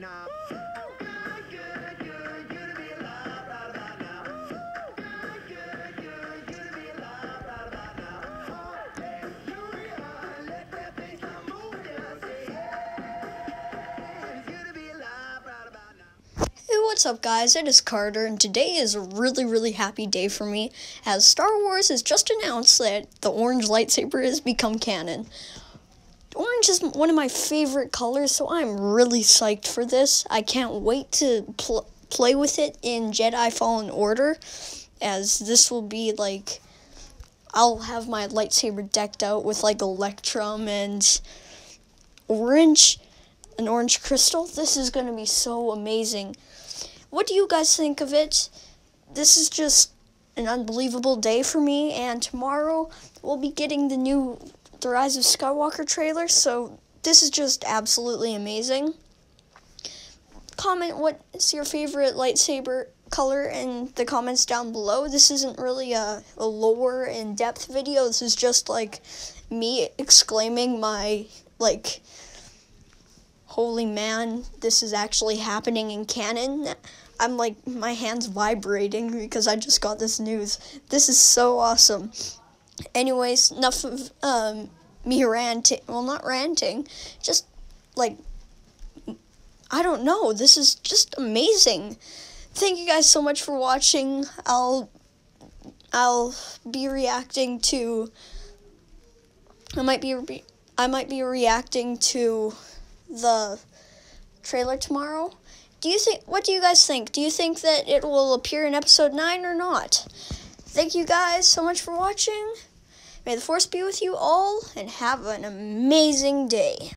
now. What's up, guys? It is Carter, and today is a really, really happy day for me as Star Wars has just announced that the orange lightsaber has become canon. Orange is one of my favorite colors, so I'm really psyched for this. I can't wait to pl- play with it in Jedi Fallen Order, as this will be like. I'll have my lightsaber decked out with like Electrum and orange, an orange crystal. This is going to be so amazing. What do you guys think of it? This is just an unbelievable day for me, and tomorrow we'll be getting the new The Rise of Skywalker trailer, so this is just absolutely amazing. Comment what is your favorite lightsaber color in the comments down below. This isn't really a, a lore in depth video, this is just like me exclaiming my, like, holy man, this is actually happening in canon. I'm like, my hand's vibrating because I just got this news. This is so awesome. Anyways, enough of um, me ranting. Well, not ranting, just like, I don't know. This is just amazing. Thank you guys so much for watching. I'll I'll be reacting to I might be re- I might be reacting to the trailer tomorrow. Do you think what do you guys think? Do you think that it will appear in episode 9 or not? Thank you guys so much for watching. May the force be with you all and have an amazing day.